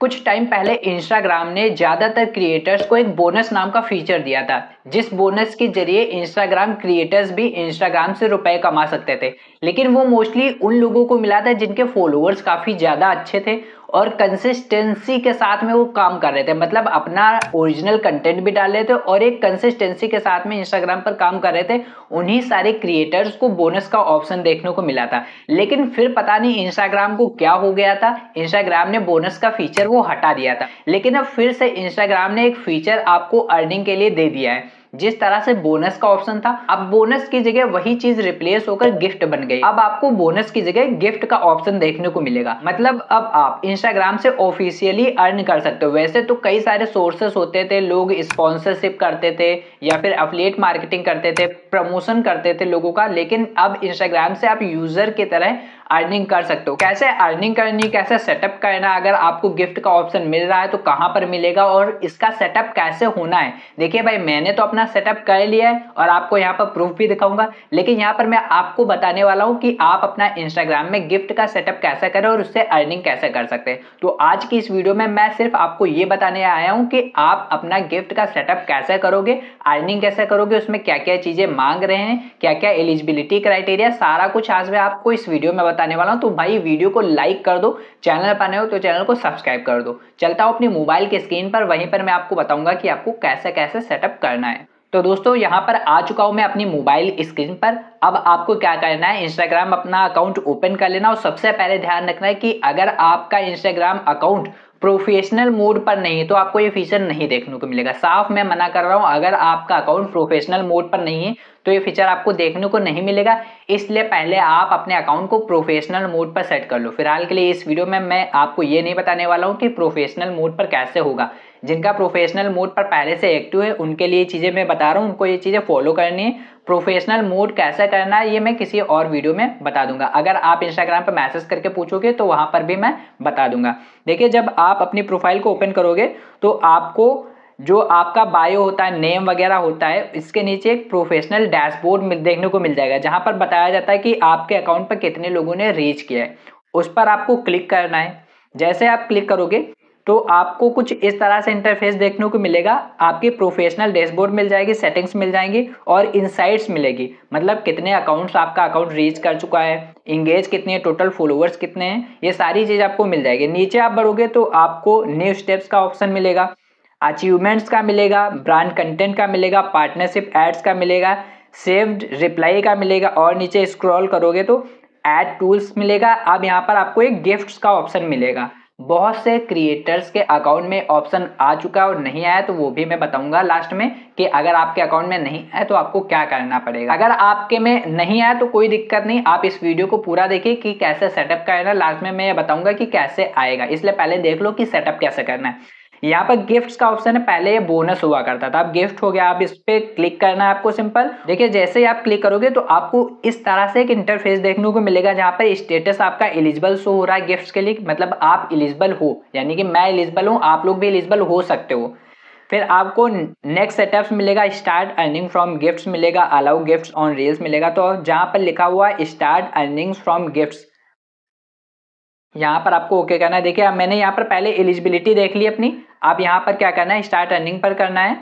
कुछ टाइम पहले इंस्टाग्राम ने ज़्यादातर क्रिएटर्स को एक बोनस नाम का फीचर दिया था, जिस बोनस के ज़रिए इंस्टाग्राम क्रिएटर्स भी इंस्टाग्राम से रुपए कमा सकते थे। लेकिन वो मोस्टली उन लोगों को मिला था जिनके फॉलोअर्स काफ़ी ज़्यादा अच्छे थे और कंसिस्टेंसी के साथ में वो काम कर रहे थे। मतलब अपना ओरिजिनल कंटेंट भी डाल रहे थे और एक कंसिस्टेंसी के साथ में इंस्टाग्राम पर काम कर रहे थे। उन्हीं सारे क्रिएटर्स को बोनस का ऑप्शन देखने को मिला था। लेकिन फिर पता नहीं इंस्टाग्राम को क्या हो गया था। इंस्टाग्राम ने बोनस का फीचर वो हटा दिया था। लेकिन अब फिर से इंस्टाग्राम ने एक फीचर आपको अर्निंग के लिए दे दिया है। जिस तरह से बोनस का ऑप्शन था, अब बोनस की जगह वही चीज़ रिप्लेस होकर गिफ्ट बन गई। अब आपको बोनस की जगह गिफ्ट का ऑप्शन देखने को मिलेगा। मतलब अब आप इंस्टाग्राम से ऑफिशियली अर्न कर सकते हो। वैसे तो कई सारे सोर्सेस होते थे, लोग स्पॉन्सरशिप करते थे या फिर अफलेट मार्केटिंग करते थे प्रमोशन करते थे लोगों का, लेकिन अब इंस्टाग्राम से आप यूज़र की तरह अर्निंग कर सकते हो। कैसे अर्निंग करनी, कैसे सेटअप करना, अगर आपको गिफ्ट का ऑप्शन मिल रहा है तो कहाँ पर मिलेगा और इसका सेटअप कैसे होना है? देखिए भाई, मैंने तो अपना सेटअप कर लिया है और आपको यहाँ पर प्रूफ भी दिखाऊँगा। लेकिन यहाँ पर मैं आपको बताने वाला हूँ कि आप अपना इंस्टाग्राम में गिफ्ट का सेटअप कैसे करें और उससे अर्निंग कैसे कर सकते हैं। तो आज की इस वीडियो में मैं सिर्फ़ आपको ये बताने आया हूँ कि आप अपना गिफ्ट का सेटअप कैसे करोगे अर्निंग कैसे करोगे, उसमें क्या क्या चीज़ें मांग रहे हैं क्या क्या एलिजिबिलिटी क्राइटेरिया सारा कुछ आज मैं आपको इस वीडियो में बताने वाला हूँ तो भाई वीडियो को लाइक कर दो चैनल पर हो तो चैनल को सब्सक्राइब कर दो। चलता हूँ अपनी मोबाइल के स्क्रीन पर, वहीं पर मैं आपको बताऊँगा कि आपको कैसे कैसे सेटअप करना है। तो दोस्तों, यहाँ पर आ चुका हूँ मैं अपनी मोबाइल स्क्रीन पर। अब आपको क्या करना है इंस्टाग्राम अपना अकाउंट ओपन कर लेना और सबसे पहले ध्यान रखना है कि अगर आपका इंस्टाग्राम अकाउंट प्रोफेशनल मोड पर नहीं है तो आपको ये फीचर नहीं देखने को मिलेगा। साफ़ मैं मना कर रहा हूँ, अगर आपका अकाउंट प्रोफेशनल मोड पर नहीं है तो ये फीचर आपको देखने को नहीं मिलेगा। इसलिए पहले आप अपने अकाउंट को प्रोफेशनल मोड पर सेट कर लो। फ़िलहाल के लिए इस वीडियो में मैं आपको ये नहीं बताने वाला हूँ कि प्रोफेशनल मोड पर कैसे होगा। जिनका प्रोफेशनल मोड पर पहले से एक्टिव है, उनके लिए चीज़ें मैं बता रहा हूँ, उनको ये चीज़ें फॉलो करनी है। प्रोफेशनल मोड कैसे करना है, ये मैं किसी और वीडियो में बता दूँगा। अगर आप इंस्टाग्राम पर मैसेज करके पूछोगे तो वहाँ पर भी मैं बता दूँगा। देखिए, जब आप अपनी प्रोफ़ाइल को ओपन करोगे तो आपको जो आपका बायो होता है नेम वगैरह होता है, इसके नीचे एक प्रोफेशनल डैशबोर्ड देखने को मिल जाएगा, जहाँ पर बताया जाता है कि आपके अकाउंट पर कितने लोगों ने रीच किया है। उस पर आपको क्लिक करना है। जैसे आप क्लिक करोगे तो आपको कुछ इस तरह से इंटरफेस देखने को मिलेगा। आपकी प्रोफेशनल डैशबोर्ड मिल जाएगी सेटिंग्स मिल जाएँगी और इनसाइट्स मिलेगी। मतलब कितने अकाउंट्स आपका अकाउंट रीच कर चुका है इंगेज कितने हैं टोटल फॉलोअर्स कितने हैं, ये सारी चीज़ आपको मिल जाएगी। नीचे आप बढ़ोगे तो आपको न्यू स्टेप्स का ऑप्शन मिलेगा अचीवमेंट्स का मिलेगा ब्रांड कंटेंट का मिलेगा पार्टनरशिप एड्स का मिलेगा सेव्ड रिप्लाई का मिलेगा और नीचे स्क्रॉल करोगे तो एड टूल्स मिलेगा। अब यहाँ पर आपको एक गिफ्ट्स का ऑप्शन मिलेगा। बहुत से क्रिएटर्स के अकाउंट में ऑप्शन आ चुका है और नहीं आया तो वो भी मैं बताऊँगा लास्ट में कि अगर आपके अकाउंट में नहीं आया तो आपको क्या करना पड़ेगा। अगर आपके में नहीं आया तो कोई दिक्कत नहीं। आप इस वीडियो को पूरा देखिए कि कैसे सेटअप करना लास्ट में मैं ये बताऊँगा कि कैसे आएगा। इसलिए पहले देख लो कि सेटअप कैसे करना है। यहाँ पर गिफ्ट्स का ऑप्शन है, पहले ये बोनस हुआ करता था। अब गिफ्ट हो गया आप इस पे क्लिक करना है आपको सिंपल देखिए, जैसे ही आप क्लिक करोगे तो आपको इस तरह से एक इंटरफेस देखने को मिलेगा जहाँ पर स्टेटस आपका एलिजिबल शो हो रहा है गिफ्ट के लिए मतलब आप एलिजिबल हो, यानी कि मैं एलिजिबल हूँ, आप लोग भी एलिजिबल हो सकते हो। फिर आपको नेक्स्ट सेटअप्स मिलेगा स्टार्ट अर्निंग फ्रॉम गिफ्ट्स मिलेगा अलाउ गिफ्ट्स ऑन रील्स मिलेगा। तो जहाँ पर लिखा हुआ स्टार्ट अर्निंग फ्रॉम गिफ्ट्स यहाँ पर आपको ओके करना है। देखिए, मैंने यहाँ पर पहले एलिजिबिलिटी देख ली अपनी। आप यहाँ पर क्या करना है? स्टार्ट अर्निंग पर करना है।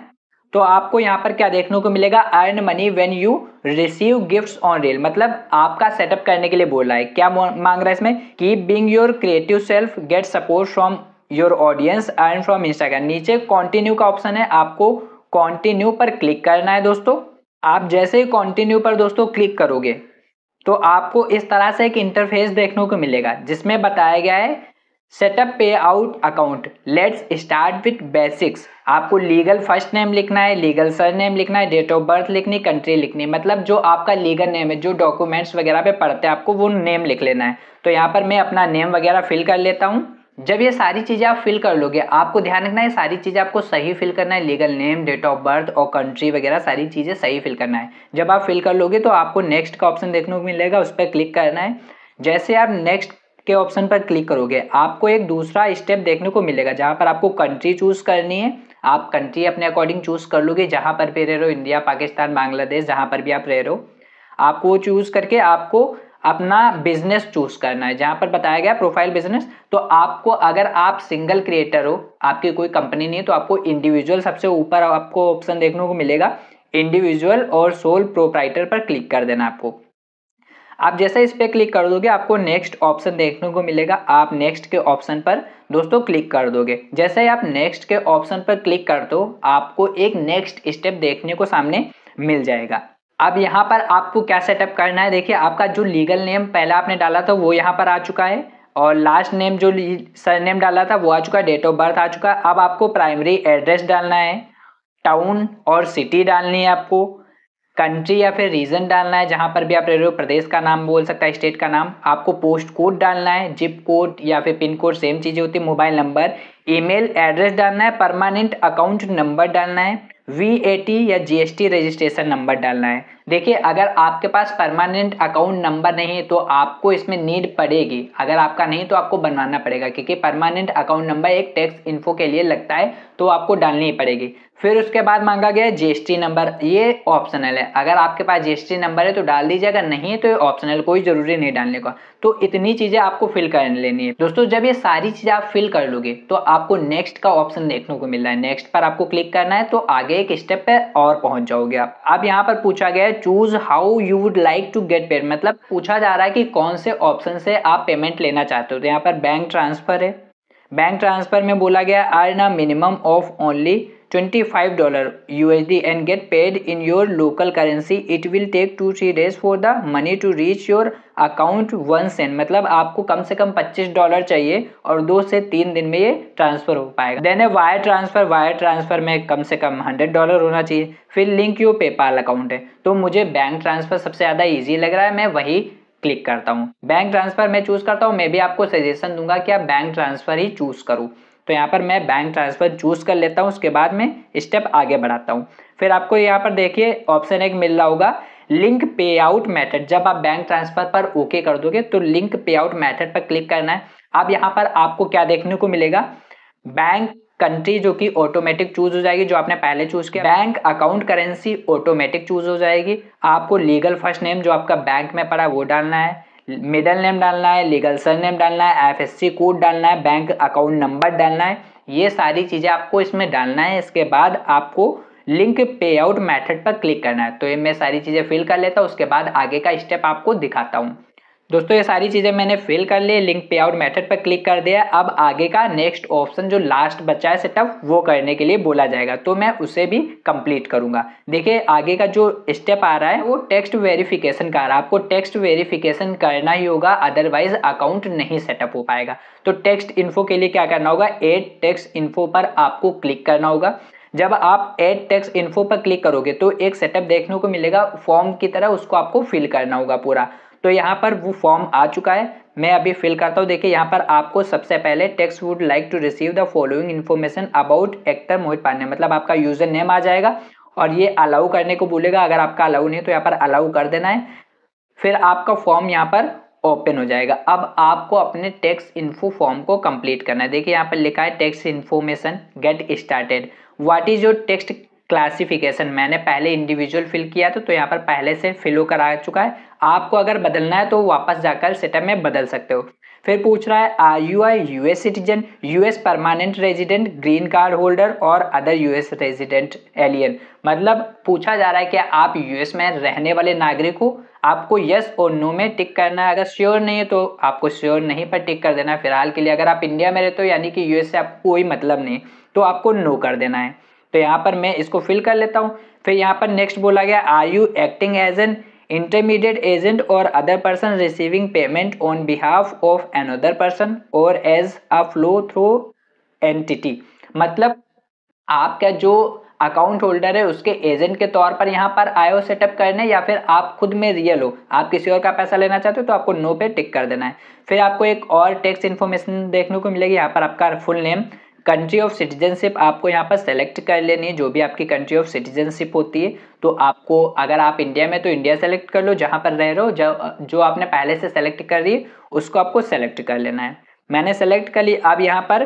तो आपको यहाँ पर क्या देखने को मिलेगा? Earn money when you receive gifts on reel मतलब आपका सेटअप करने के लिए बोल रहा है। क्या मांग रहा है इसमें? Keep being your creative self get support from your audience earn from Instagram नीचे कॉन्टिन्यू का ऑप्शन है। आपको कॉन्टिन्यू पर क्लिक करना है दोस्तों। आप जैसे ही कॉन्टिन्यू पर दोस्तों क्लिक करोगे तो आपको इस तरह से एक इंटरफेस देखने को मिलेगा, जिसमें बताया गया है setup payout account let's start with basics आपको लीगल फ़र्स्ट नेम लिखना है लीगल सर नेम लिखना है डेट ऑफ़ बर्थ लिखनी कंट्री लिखनी। मतलब जो आपका लीगल नेम है, जो डॉक्यूमेंट्स वगैरह पे पढ़ते हैं, आपको वो नेम लिख लेना है। तो यहाँ पर मैं अपना नेम वगैरह फिल कर लेता हूँ। जब ये सारी चीज़ें आप फिल कर लोगे, आपको ध्यान रखना है सारी चीज़ें आपको सही फिल करना है। Legal name date of birth और कंट्री वगैरह सारी चीज़ें सही फिल करना है। जब आप फिल कर लोगे तो आपको नेक्स्ट का ऑप्शन देखने को मिलेगा, उस पर क्लिक करना है। जैसे आप नेक्स्ट के ऑप्शन पर क्लिक करोगे, आपको एक दूसरा स्टेप देखने को मिलेगा, जहाँ पर आपको कंट्री चूज़ करनी है। आप कंट्री अपने अकॉर्डिंग चूज़ कर लोगे, जहाँ पर भी रह रहे हो इंडिया पाकिस्तान बांग्लादेश जहाँ पर भी आप रह रहे हो। आपको चूज़ करके आपको अपना बिज़नेस चूज़ करना है, जहाँ पर बताया गया प्रोफ़ाइल बिज़नेस तो आपको, अगर आप सिंगल क्रिएटर हो, आपकी कोई कंपनी नहीं है तो आपको इंडिविजुअल सबसे ऊपर आपको ऑप्शन देखने को मिलेगा इंडिविजुअल और सोल प्रोप्राइटर पर क्लिक कर देना आपको। आप जैसे इस पर क्लिक कर दोगे, आपको नेक्स्ट ऑप्शन देखने को मिलेगा। आप नेक्स्ट के ऑप्शन पर दोस्तों क्लिक कर दोगे। जैसे ही आप नेक्स्ट के ऑप्शन पर क्लिक कर दो आपको एक नेक्स्ट स्टेप देखने को सामने मिल जाएगा। अब यहाँ पर आपको क्या सेटअप करना है? देखिए, आपका जो लीगल नेम पहले आपने डाला था, वो यहाँ पर आ चुका है। और लास्ट नेम जो सर नेम डाला था, वो आ चुका है डेट ऑफ़ बर्थ आ चुका है। अब आपको प्राइमरी एड्रेस डालना है टाउन और सिटी डालनी है आपको। कंट्री या फिर रीजन डालना है, जहाँ पर भी आप रह रहे हो, प्रदेश का नाम बोल सकता है स्टेट का नाम, आपको पोस्ट कोड डालना है जिप कोड या फिर पिन कोड सेम चीज़ें होती है मोबाइल नंबर ईमेल एड्रेस डालना है परमानेंट अकाउंट नंबर डालना है। VAT या जीएसटी रजिस्ट्रेशन नंबर डालना है। देखिए, अगर आपके पास परमानेंट अकाउंट नंबर नहीं है तो आपको इसमें नीड पड़ेगी। अगर आपका नहीं तो आपको बनवाना पड़ेगा, क्योंकि परमानेंट अकाउंट नंबर एक टैक्स इन्फो के लिए लगता है तो आपको डालनी ही पड़ेगी। फिर उसके बाद मांगा गया जीएसटी नंबर ये ऑप्शनल है। अगर आपके पास जीएसटी नंबर है तो डाल दीजिए। अगर नहीं है तो ऑप्शनल कोई ज़रूरी नहीं डालने का। तो इतनी चीज़ें आपको फिल कर लेनी है। दोस्तों, जब ये सारी चीज़ें आप फिल कर लोगे तो आपको नेक्स्ट का ऑप्शन देखने को मिल रहा है। नेक्स्ट पर आपको क्लिक करना है तो आगे एक स्टेप पे और पहुँच जाओगे आप। अब यहाँ पर पूछा गया है choose how you would like to get paid मतलब पूछा जा रहा है कि कौन से ऑप्शन से आप पेमेंट लेना चाहते हो। तो यहाँ पर बैंक ट्रांसफ़र है। बैंक ट्रांसफ़र में बोला गया आर ना minimum of only $25 USD and get paid in your local currency. It will take 2 3 days for the money to reach your account one cent मतलब आपको कम से कम 25 डॉलर चाहिए और दो से तीन दिन में ये ट्रांसफ़र हो पाएगा। देन है वायर ट्रांसफ़र वायर ट्रांसफ़र में कम से कम 100 डॉलर होना चाहिए। फिर लिंक योर पेपाल अकाउंट है। तो मुझे बैंक ट्रांसफ़र सबसे ज़्यादा ईजी लग रहा है। मैं वही क्लिक करता हूँ। बैंक ट्रांसफ़र मैं चूज़ करता हूँ। मैं भी आपको सजेशन दूँगा कि आप बैंक ट्रांसफ़र ही चूज़ करूँ। तो यहाँ पर मैं बैंक ट्रांसफ़र चूज़ कर लेता हूँ, उसके बाद में स्टेप आगे बढ़ाता हूँ। फिर आपको यहाँ पर देखिए ऑप्शन एक मिल रहा होगा लिंक पे आउट मैथड जब आप बैंक ट्रांसफ़र पर ओके कर दोगे तो लिंक पे आउट मैथड पर क्लिक करना है। अब यहाँ पर आपको क्या देखने को मिलेगा? बैंक कंट्री जो कि ऑटोमेटिक चूज़ हो जाएगी, जो आपने पहले चूज़ किया। Bank account currency automatic choose हो जाएगी। आपको लीगल फ़र्स्ट नेम जो आपका बैंक में पड़ा है, वो डालना है। मिडल नेम डालना है लीगल सर नेम डालना है एफएससी कोड डालना है बैंक अकाउंट नंबर डालना है, ये सारी चीज़ें आपको इसमें डालना है। इसके बाद आपको लिंक पे आउट मैथड पर क्लिक करना है। तो ये मैं सारी चीज़ें फिल कर लेता हूँ, उसके बाद आगे का स्टेप आपको दिखाता हूँ। दोस्तों, ये सारी चीज़ें मैंने फिल कर ली लिंक पे आउट मेथड पर क्लिक कर दिया। अब आगे का नेक्स्ट ऑप्शन जो लास्ट बचा है सेटअप वो करने के लिए बोला जाएगा। तो मैं उसे भी कंप्लीट करूँगा। देखिए, आगे का जो स्टेप आ रहा है, वो टेक्स्ट वेरिफिकेशन का आ रहा है। आपको टेक्स्ट वेरिफिकेशन करना ही होगा अदरवाइज़ अकाउंट नहीं सेटअप हो पाएगा। तो टेक्स्ट इन्फो के लिए क्या करना होगा? एड टेक्स्ट इन्फो पर आपको क्लिक करना होगा। जब आप एड टेक्स्ट इन्फो पर क्लिक करोगे तो एक सेटअप देखने को मिलेगा। फॉर्म की तरह उसको आपको फिल करना होगा पूरा। तो यहाँ पर वो फॉर्म आ चुका है। मैं अभी फिल करता हूँ। देखिए, यहाँ पर आपको सबसे पहले text would like to receive the following information about actor Mohit Pandey मतलब आपका यूज़र नेम आ जाएगा और ये अलाउ करने को बोलेगा। अगर आपका अलाउ नहीं तो यहाँ पर अलाउ कर देना है। फिर आपका फॉर्म यहाँ पर ओपन हो जाएगा। अब आपको अपने टेक्स्ट इन्फो फॉर्म को कंप्लीट करना है। देखिए, यहाँ पर लिखा है text information get started what is your text classification मैंने पहले इंडिविजुअल फिल किया था तो यहाँ पर पहले से फिल होकर आ चुका है। आपको अगर बदलना है तो वापस जाकर सेटअप में बदल सकते हो। फिर पूछ रहा है are you I US citizen US permanent resident green card holder और अदर यूएस रेजिडेंट एलियन मतलब पूछा जा रहा है कि आप यूएस में रहने वाले नागरिक हो, आपको यस और नो में टिक करना है। अगर श्योर नहीं है तो आपको श्योर नहीं पर टिक कर देना फ़िलहाल के लिए अगर आप इंडिया में रहते हो, यानी कि यूएस से आपको कोई मतलब नहीं तो आपको नो कर देना है। तो यहाँ पर मैं इसको फिल कर लेता हूँ। फिर यहाँ पर नेक्स्ट बोला गया are you acting as an intermediate agent और other person receiving payment on behalf of another person और as a flow through entity मतलब आपका जो अकाउंट होल्डर है, उसके एजेंट के तौर पर यहाँ पर आयो सेटअप करने या फिर आप खुद में रियल हो। आप किसी और का पैसा लेना चाहते हो तो आपको नो पे टिक कर देना है। फिर आपको एक और टैक्स इन्फॉर्मेशन देखने को मिलेगी। यहाँ पर आपका full name country of citizenship आपको यहाँ पर सेलेक्ट कर लेनी है, जो भी आपकी कंट्री ऑफ़ सिटीजनशिप होती है तो आपको अगर आप इंडिया में तो इंडिया सेलेक्ट कर लो, जहाँ पर रह रहे हो जो आपने पहले से सेलेक्ट कर रही है उसको आपको सेलेक्ट कर लेना है। मैंने सेलेक्ट कर ली, अब यहाँ पर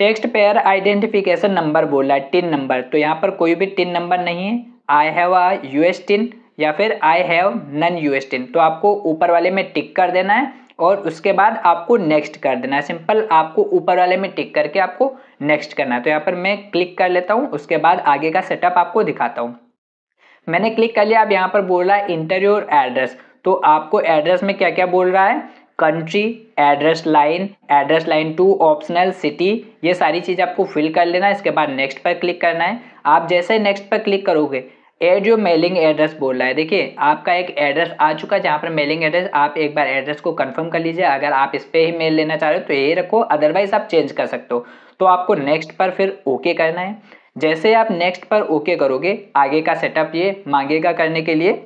टेक्स्ट पेयर आइडेंटिफिकेशन नंबर बोला है टिन नंबर तो यहाँ पर कोई भी टिन नंबर नहीं है। I have a U S TIN या फिर आई हैव नन यूएसडी तो आपको ऊपर वाले में टिक कर देना है। और उसके बाद आपको नेक्स्ट कर देना है। सिंपल आपको ऊपर वाले में टिक करके आपको नेक्स्ट करना है। तो यहाँ पर मैं क्लिक कर लेता हूँ, उसके बाद आगे का सेटअप आपको दिखाता हूँ। मैंने क्लिक कर लिया, अब यहाँ पर बोल रहा है इंटरव्यूर एड्रेस तो आपको एड्रेस में क्या क्या बोल रहा है? Country address line address line two optional city ये सारी चीज़ आपको फिल कर लेना है। इसके बाद नेक्स्ट पर क्लिक करना है। आप जैसे नेक्स्ट पर क्लिक करोगे एड जो मेलिंग एड्रेस बोल रहा है, देखिए, आपका एक एड्रेस आ चुका है, जहाँ पर मेलिंग एड्रेस आप एक बार एड्रेस को कंफर्म कर लीजिए। अगर आप इस पर ही मेल लेना चाह रहे हो तो यही रखो अदरवाइज़ आप चेंज कर सकते हो। तो आपको नेक्स्ट पर फिर ओके करना है। जैसे आप नेक्स्ट पर ओके करोगे, आगे का सेटअप ये मांगेगा करने के लिए।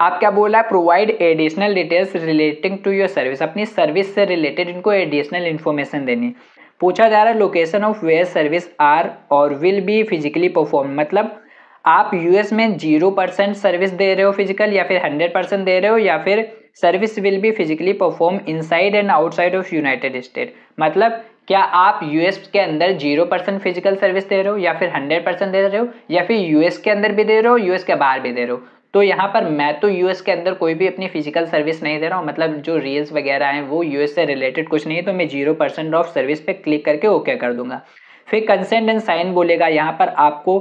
आप क्या बोला है? Provide additional details relating to your service अपनी सर्विस से रिलेटेड इनको एडिशनल इन्फॉर्मेशन देनी पूछा जा रहा है location of where service are और विल बी फिजिकली परफॉर्म मतलब आप यूएस में ज़ीरो परसेंट सर्विस दे रहे हो फ़िज़िकल या फिर हंड्रेड परसेंट दे रहे हो या फिर service will be physically perform inside and outside of United State मतलब क्या आप यूएस के अंदर ज़ीरो परसेंट फ़िज़िकल सर्विस दे रहे हो या फिर हंड्रेड परसेंट दे रहे हो या फिर यूएस के अंदर भी दे रहे हो यूएस के बाहर भी दे रहे हो? तो यहाँ पर मैं तो यूएस के अंदर कोई भी अपनी फ़िज़िकल सर्विस नहीं दे रहा हूँ। मतलब जो रील्स वगैरह हैं, वो यूएस से रिलेटेड कुछ नहीं है तो मैं ज़ीरो परसेंट ऑफ़ सर्विस पे क्लिक करके ओके कर दूँगा। फिर कंसेंट एंड साइन बोलेगा। यहाँ पर आपको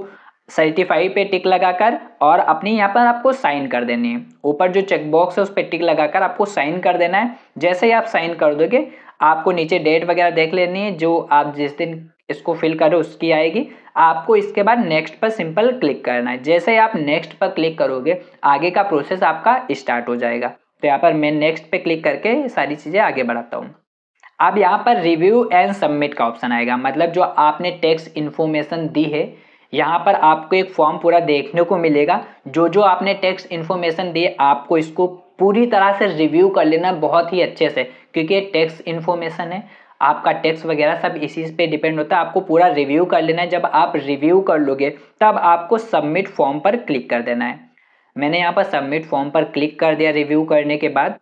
सर्टिफाई पे टिक लगाकर और अपनी यहाँ पर आपको साइन कर देनी है। ऊपर जो चेक बॉक्स है, उस पर टिक लगाकर आपको साइन कर देना है। जैसे ही आप साइन कर दोगे, आपको नीचे डेट वगैरह देख लेनी है, जो आप जिस दिन इसको फिल करो, उसकी आएगी। आपको इसके बाद नेक्स्ट पर सिंपल क्लिक करना है। जैसे ही आप नेक्स्ट पर क्लिक करोगे, आगे का प्रोसेस आपका स्टार्ट हो जाएगा। तो यहाँ पर मैं नेक्स्ट पे क्लिक करके सारी चीज़ें आगे बढ़ाता हूँ। अब यहाँ पर रिव्यू एंड सबमिट का ऑप्शन आएगा। मतलब जो आपने टैक्स इन्फॉर्मेशन दी है यहाँ पर आपको एक फॉर्म पूरा देखने को मिलेगा। जो जो आपने टैक्स इन्फॉर्मेशन दी आपको इसको पूरी तरह से रिव्यू कर लेना बहुत ही अच्छे से, क्योंकि टैक्स इन्फॉर्मेशन है। आपका टैक्स वगैरह सब इसी पे डिपेंड होता है। आपको पूरा रिव्यू कर लेना है। जब आप रिव्यू कर लोगे, तब आपको सबमिट फॉर्म पर क्लिक कर देना है। मैंने यहाँ पर सबमिट फॉर्म पर क्लिक कर दिया रिव्यू करने के बाद।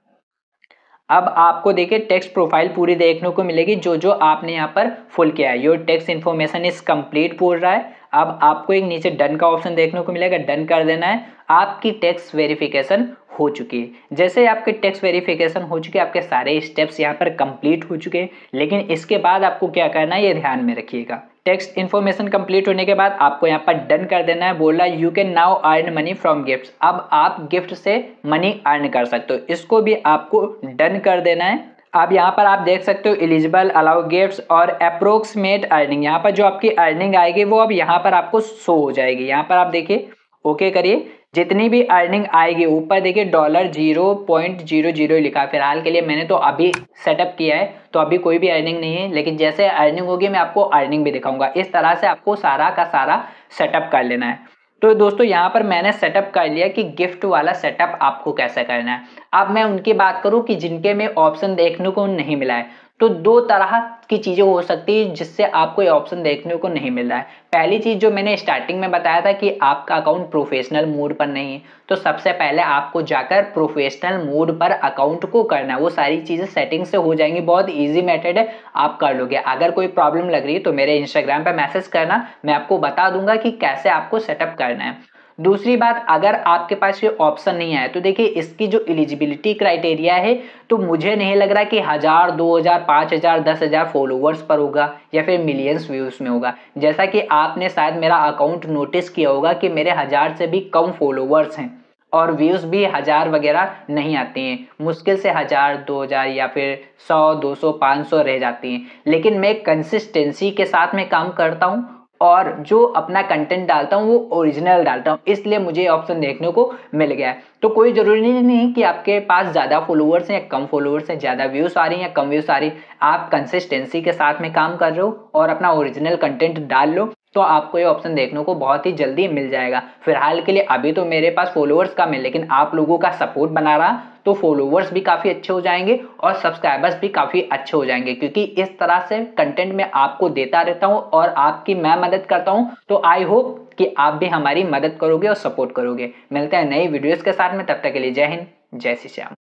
अब आपको देखिए टेक्स्ट प्रोफ़ाइल पूरी देखने को मिलेगी। जो जो आपने यहाँ पर फुल किया है। Your text information is complete बोल रहा है। अब आपको एक नीचे डन का ऑप्शन देखने को मिलेगा, डन कर देना है। आपकी टैक्स वेरिफिकेशन हो चुकी है। जैसे आपके टैक्स वेरिफिकेशन हो चुके आपके सारे स्टेप्स यहाँ पर कंप्लीट हो चुके हैं। लेकिन इसके बाद आपको क्या करना है, ये ध्यान में रखिएगा। टेक्स्ट इन्फॉर्मेशन कंप्लीट होने के बाद आपको यहाँ पर डन कर देना है, बोला you can now earn money from gift अब आप गिफ्ट से मनी अर्न कर सकते हो। इसको भी आपको डन कर देना है। अब यहाँ पर आप देख सकते हो एलिजिबल अलाउ गिफ्ट्स और अप्रोक्सीमेट अर्निंग यहाँ पर जो आपकी अर्निंग आएगी, वो अब यहाँ पर आपको शो हो जाएगी। यहाँ पर आप देखिए ओके करिए। जितनी भी अर्निंग आएगी, ऊपर देखिए dollar zero point zero zero लिखा। फ़िलहाल के लिए मैंने तो अभी सेटअप किया है तो अभी कोई भी अर्निंग नहीं है, लेकिन जैसे अर्निंग होगी, मैं आपको अर्निंग भी दिखाऊँगा। इस तरह से आपको सारा का सारा सेटअप कर लेना है। तो दोस्तों, यहाँ पर मैंने सेटअप कर लिया कि गिफ्ट वाला सेटअप आपको कैसे करना है। अब मैं उनकी बात करूँ कि जिनके में ऑप्शन देखने को नहीं मिला है। तो दो तरह की चीज़ें हो सकती है जिससे आपको ये ऑप्शन देखने को नहीं मिल रहा है। पहली चीज़ जो मैंने स्टार्टिंग में बताया था कि आपका अकाउंट प्रोफेशनल मोड पर नहीं है। तो सबसे पहले आपको जाकर प्रोफेशनल मोड पर अकाउंट को करना है। वो सारी चीज़ें सेटिंग से हो जाएँगी। बहुत ईजी मेथड है। आप कर लोगे। अगर कोई प्रॉब्लम लग रही है तो मेरे इंस्टाग्राम पर मैसेज करना। मैं आपको बता दूँगा कि कैसे आपको सेटअप करना है। दूसरी बात, अगर आपके पास ये ऑप्शन नहीं आया तो देखिए इसकी जो एलिजिबिलिटी क्राइटेरिया है तो मुझे नहीं लग रहा कि हज़ार, दो हज़ार, पाँच हज़ार, दस हज़ार फॉलोवर्स पर होगा या फिर मिलियंस व्यूज़ में होगा। जैसा कि आपने शायद मेरा अकाउंट नोटिस किया होगा कि मेरे हज़ार से भी कम फॉलोवर्स हैं और व्यूज़ भी हज़ार वगैरह नहीं आते हैं। मुश्किल से हज़ार, दो हज़ार या फिर सौ, दो सौ, पाँच सौ रह जाती हैं। लेकिन मैं कंसिस्टेंसी के साथ में काम करता हूँ और जो अपना कंटेंट डालता हूँ, वो ओरिजिनल डालता हूँ। इसलिए मुझे ऑप्शन देखने को मिल गया है। तो कोई ज़रूरी नहीं कि आपके पास ज़्यादा फॉलोअर्स हैं या कम फॉलोअर्स हैं, ज़्यादा व्यूज़ आ रही हैं या कम व्यूज़ आ रही आप कंसिस्टेंसी के साथ में काम कर रहे हो और अपना ओरिजिनल कंटेंट डाल लो तो आपको ये ऑप्शन देखने को बहुत ही जल्दी मिल जाएगा। फ़िलहाल के लिए अभी तो मेरे पास फॉलोअर्स कम है, लेकिन आप लोगों का सपोर्ट बना रहा। तो फॉलोवर्स भी काफ़ी अच्छे हो जाएँगे और सब्सक्राइबर्स भी काफ़ी अच्छे हो जाएँगे, क्योंकि इस तरह से कंटेंट में आपको देता रहता हूँ और आपकी मैं मदद करता हूँ। तो आई होप कि आप भी हमारी मदद करोगे और सपोर्ट करोगे। मिलते हैं नई वीडियोस के साथ में, तब तक के लिए जय हिंद, जय श्री श्याम।